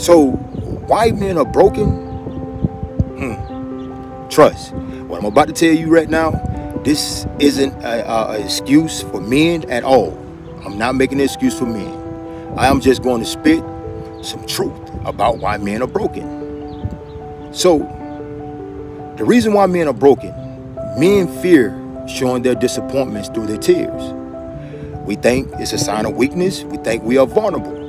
So, why men are broken? Hmm. Trust. What I'm about to tell you right now, this isn't an excuse for men at all. I'm not making an excuse for men. I am just going to spit some truth about why men are broken. So, the reason why men are broken, men fear showing their disappointments through their tears. We think it's a sign of weakness. We think we are vulnerable.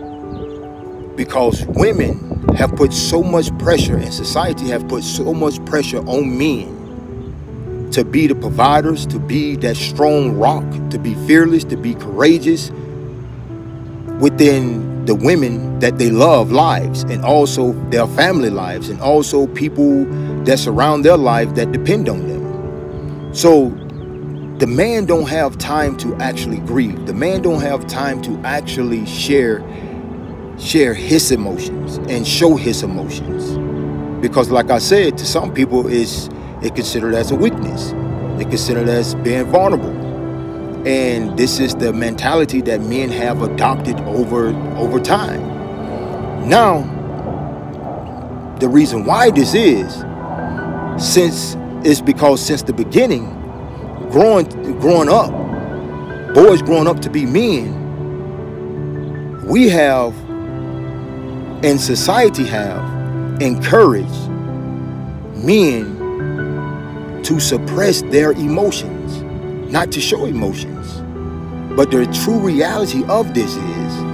Because women have put so much pressure and society have put so much pressure on men to be the providers, to be that strong rock, to be fearless, to be courageous within the women that they love lives and also their family lives and also people that surround their life that depend on them. So the man don't have time to actually grieve. The man don't have time to actually share share his emotions and show his emotions. Because like I said, to some people it's it considered as a weakness. They consider it as being vulnerable. And this is the mentality that men have adopted over over time. Now, the reason why this is since it's because since the beginning growing growing up, boys growing up to be men, we have and society have encouraged men to suppress their emotions, not to show emotions. But the true reality of this is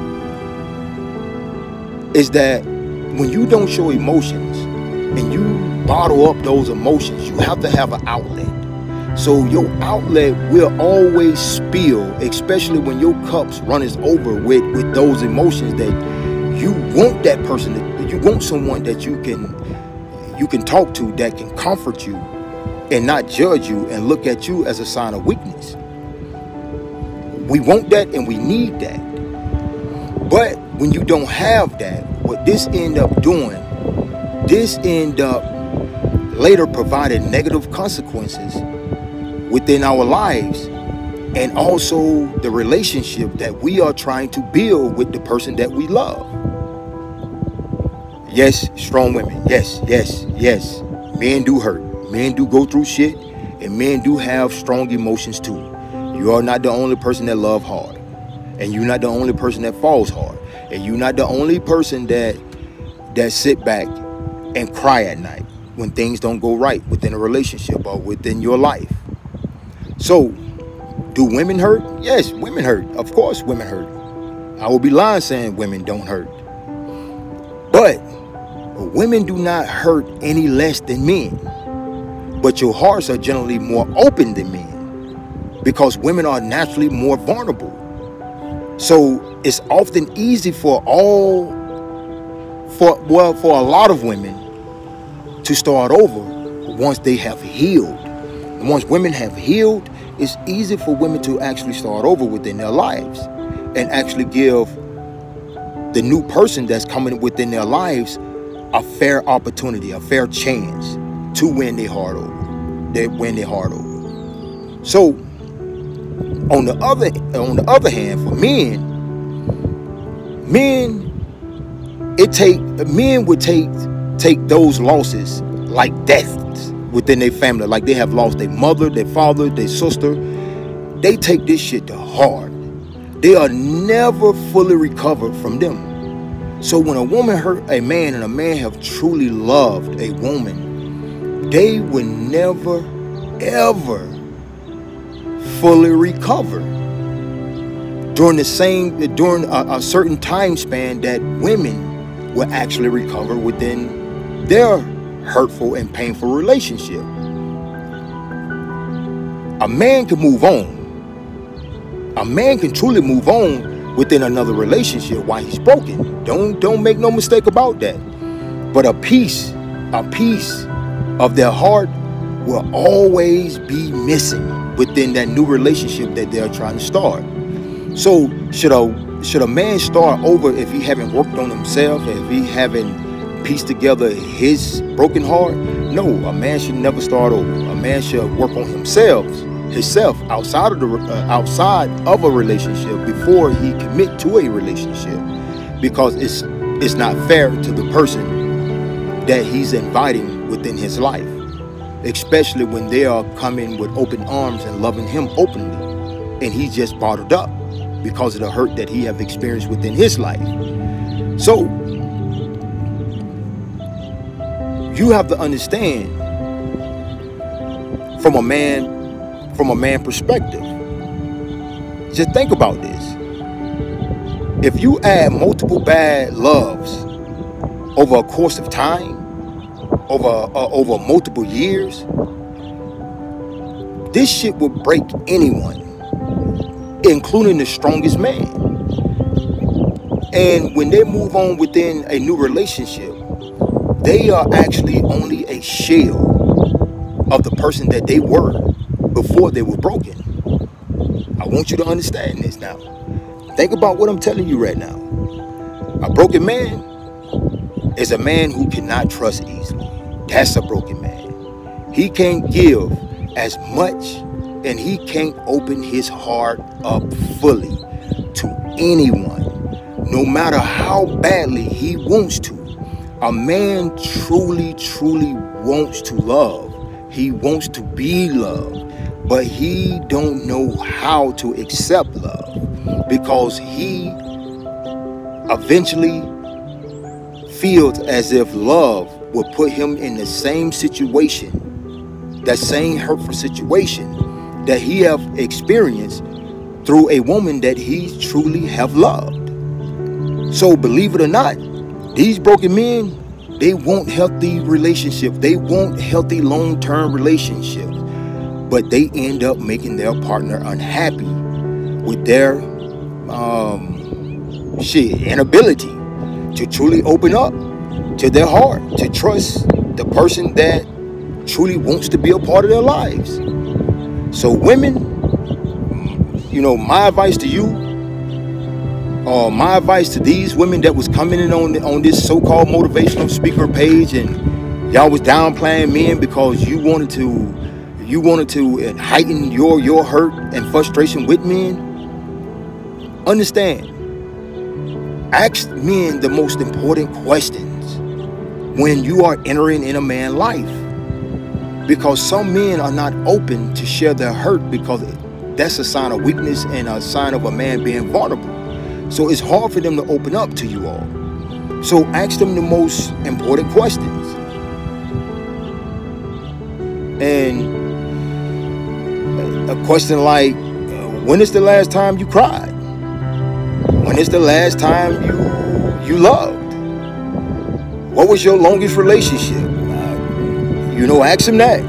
is that when you don't show emotions and you bottle up those emotions, you have to have an outlet. So your outlet will always spill, especially when your cups runneth over with, with those emotions that you want that person, you want someone that you can you can talk to that can comfort you and not judge you and look at you as a sign of weakness. We want that and we need that. But when you don't have that, what this end up doing, this end up later providing negative consequences within our lives and also the relationship that we are trying to build with the person that we love. Yes, strong women. Yes, yes, yes. Men do hurt. Men do go through shit and men do have strong emotions too. You are not the only person that love hard. And you're not the only person that falls hard. And you're not the only person that that sit back and cry at night when things don't go right within a relationship or within your life. So, do women hurt? Yes, women hurt. Of course, women hurt. I will be lying saying women don't hurt. But women do not hurt any less than men. But your hearts are generally more open than men because women are naturally more vulnerable. So it's often easy for all, for well, for a lot of women to start over once they have healed once women have healed, it's easy for women to actually start over within their lives and actually give the new person that's coming within their lives a fair opportunity, a fair chance to win their heart over. They win their heart over. So on the other on the other hand, for men, men it take men would take take those losses like deaths within their family. Like they have lost their mother, their father, their sister. They take this shit to heart. They are never fully recovered from them. So when a woman hurt a man and a man have truly loved a woman, they will never, ever fully recover during the same during a, a certain time span that women will actually recover within their hurtful and painful relationship. A man can move on. A man can truly move on within another relationship while he's broken. Don't don't make no mistake about that. But a piece, a piece of their heart will always be missing within that new relationship that they're trying to start. So should a should a man start over if he haven't worked on himself, if he haven't pieced together his broken heart. No, a man should never start over. A man should work on himself, himself outside of the uh, outside of a relationship before he commit to a relationship, because it's it's not fair to the person that he's inviting within his life, especially when they are coming with open arms and loving him openly, and he's just bottled up because of the hurt that he have experienced within his life. So you have to understand from a man from a man perspective. Just think about this. If you add multiple bad loves over a course of time, over uh, over multiple years, this shit will break anyone, including the strongest man. And when they move on within a new relationship, they are actually only a shell of the person that they were before they were broken. I want you to understand this now. Think about what I'm telling you right now. A broken man is a man who cannot trust easily. That's a broken man. He can't give as much and he can't open his heart up fully to anyone, no matter how badly he wants to. A man truly, truly wants to love. He wants to be loved but he don't know how to accept love because he eventually feels as if love will put him in the same situation that same hurtful situation that he have experienced through a woman that he truly have loved. So believe it or not these broken men they want healthy relationships they want healthy long-term relationships but they end up making their partner unhappy with their um, shit inability to truly open up to their heart, to trust the person that truly wants to be a part of their lives. So, women, you know, my advice to you, uh, my advice to these women that was coming in on on this so-called motivational speaker page, and y'all was downplaying men because you wanted to you wanted to heighten your your hurt and frustration with men, understand. Ask men the most important questions when you are entering in a man's life. Because some men are not open to share their hurt because that's a sign of weakness and a sign of a man being vulnerable. So it's hard for them to open up to you all. So ask them the most important questions. And a question like, when is the last time you cried? When is the last time you you loved? What was your longest relationship? Uh, you know, ask him that.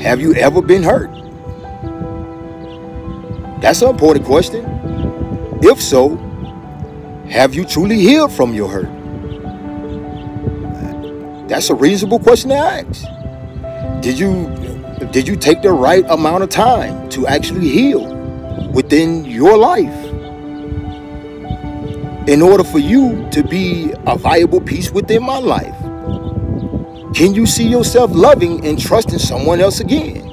Have you ever been hurt? That's an important question. If so, have you truly healed from your hurt? That's a reasonable question to ask. Did you did you take the right amount of time to actually heal within your life in order for you to be a viable piece within my life? Can you see yourself loving and trusting someone else again?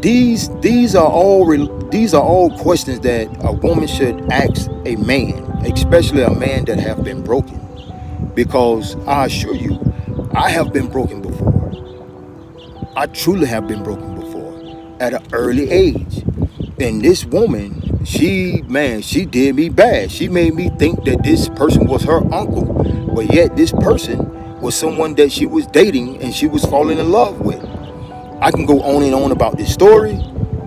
These these are all these are all questions that a woman should ask a man, especially a man that have been broken. Because I assure you, I have been broken before. I truly have been broken before at an early age. And this woman, she, man, she did me bad. She made me think that this person was her uncle. But yet this person was someone that she was dating and she was falling in love with. I can go on and on about this story,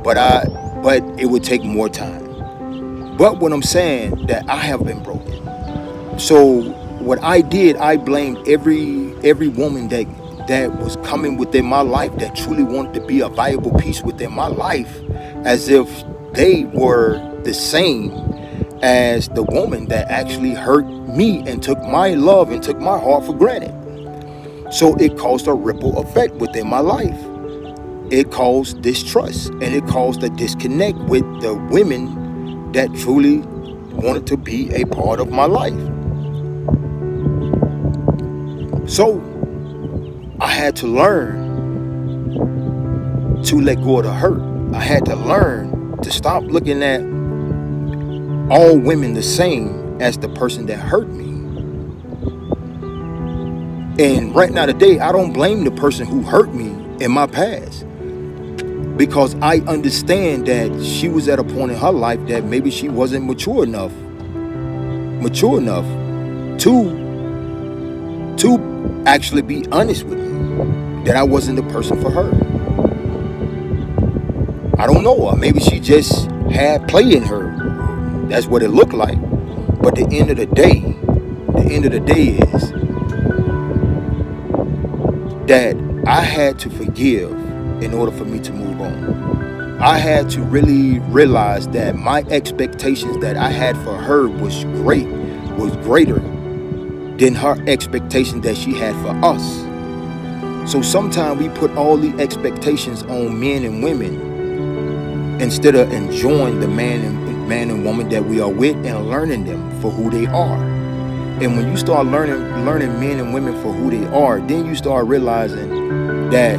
but I but it would take more time. But what I'm saying that I have been broken. So what I did, I blamed every every woman that that was coming within my life that truly wanted to be a valuable piece within my life as if they were the same as the woman that actually hurt me and took my love and took my heart for granted. So it caused a ripple effect within my life. It caused distrust and it caused a disconnect with the women that truly wanted to be a part of my life. So had to learn to let go of the hurt. I had to learn to stop looking at all women the same as the person that hurt me. And right now today, I don't blame the person who hurt me in my past. Because I understand that she was at a point in her life that maybe she wasn't mature enough. Mature enough to to actually be honest with me that I wasn't the person for her. I don't know. Maybe she just had play in her. That's what it looked like. But the end of the day, the end of the day is that I had to forgive in order for me to move on. I had to really realize that my expectations that I had for her was great, was greater than her expectation that she had for us. So sometimes we put all the expectations on men and women instead of enjoying the man and man and woman that we are with and learning them for who they are. And when you start learning learning men and women for who they are, then you start realizing that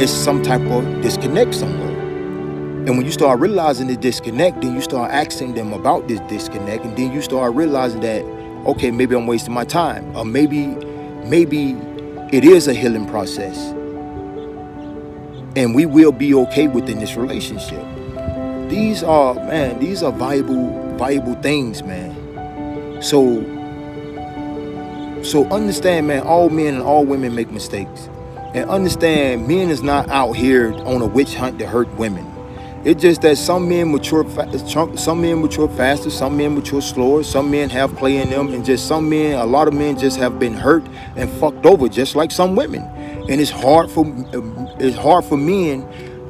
it's some type of disconnect somewhere. And when you start realizing the disconnect, then you start asking them about this disconnect, and then you start realizing that, okay, maybe I'm wasting my time, or maybe, maybe it is a healing process, and we will be okay within this relationship. These are, man, these are valuable, valuable things, man. So so understand, man, all men and all women make mistakes. And understand, men is not out here on a witch hunt to hurt women. It's just that some men mature, some men mature faster, some men mature slower, some men have play in them, and just some men, a lot of men just have been hurt and fucked over, just like some women. And it's hard for it's hard for men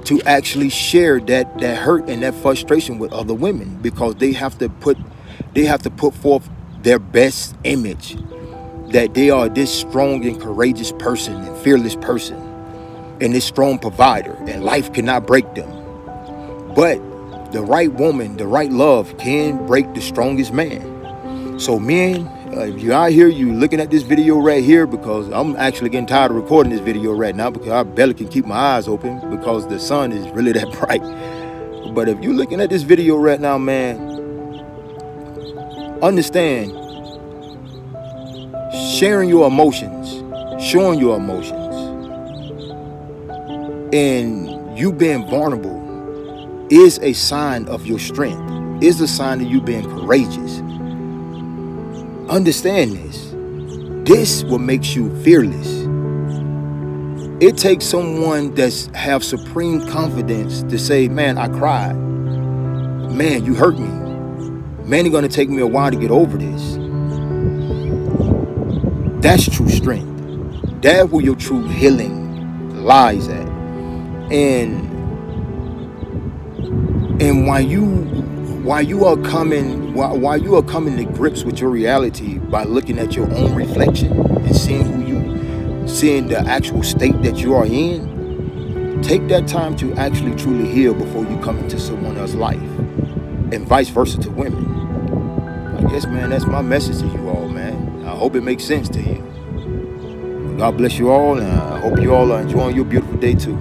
to actually share that that hurt and that frustration with other women because they have to put they have to put forth their best image that they are this strong and courageous person and fearless person and this strong provider and life cannot break them but the right woman the right love can break the strongest man. So men uh, if you're out here you looking at this video right here because i'm actually getting tired of recording this video right now because i barely can keep my eyes open because the sun is really that bright. But if you're looking at this video right now man understand sharing your emotions, showing your emotions, and you being vulnerable is a sign of your strength, is a sign of you being courageous. Understand this. This what makes you fearless. It takes someone that's have supreme confidence to say, man, I cried. Man, you hurt me. Man, it's gonna take me a while to get over this. That's true strength. That's where your true healing lies at. And and while you while you are coming while, while you are coming to grips with your reality by looking at your own reflection and seeing who you seeing the actual state that you are in, take that time to actually truly heal before you come into someone else's life. And vice versa to women. I guess man, that's my message to you all, man. I hope it makes sense to you. God bless you all, and I hope you all are enjoying your beautiful day too.